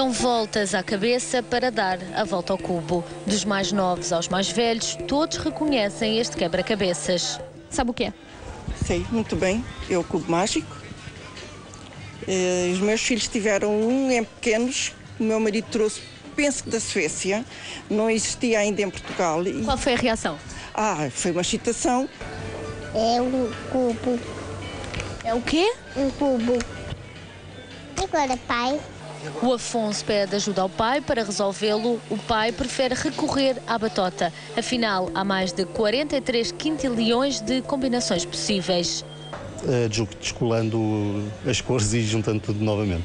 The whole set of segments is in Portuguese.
Dão voltas à cabeça para dar a volta ao cubo. Dos mais novos aos mais velhos, todos reconhecem este quebra-cabeças. Sabe o que é? Sei muito bem, é o cubo mágico. Eh, os meus filhos tiveram um em pequenos, o meu marido trouxe, penso que da Suécia, não existia ainda em Portugal. E, Qual foi a reação? ah, foi uma excitação. É um cubo, É o quê? um cubo. Agora, pai, O Afonso pede ajuda ao pai para resolvê-lo. O pai prefere recorrer à batota. Afinal, há mais de 43 quintilhões de combinações possíveis. eh, des- descolando as cores e juntando tudo novamente.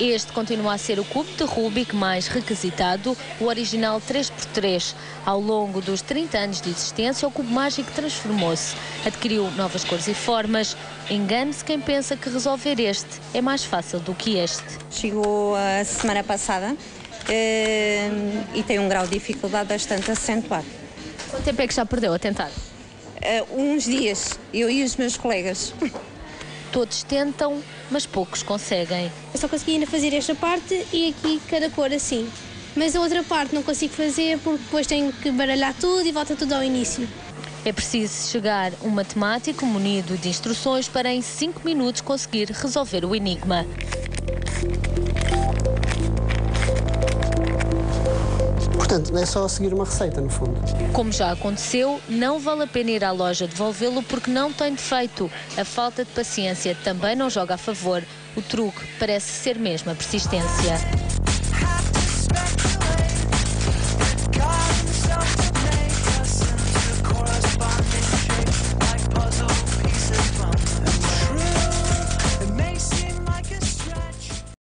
Este continua a ser o cubo de Rubik mais requisitado, o original 3x3. Ao longo dos 30 anos de existência, o cubo mágico transformou-se. Adquiriu novas cores e formas. Engane-se quem pensa que resolver este é mais fácil do que este. Chegou a semana passada eh, e tem um grau de dificuldade bastante acentuado. Quanto tempo é que já perdeu a tentar? Eh, uns dias, eu e os meus colegas. Todos tentam, mas poucos conseguem. Eu só consegui ainda fazer esta parte e aqui cada cor assim. Mas a outra parte não consigo fazer porque depois tenho que baralhar tudo e volta tudo ao início. É preciso chegar um matemático munido de instruções para em 5 minutos conseguir resolver o enigma. Portanto, é só seguir uma receita, no fundo. Como já aconteceu, não vale a pena ir à loja devolvê-lo porque não tem defeito. A falta de paciência também não joga a favor. O truque parece ser mesmo a persistência.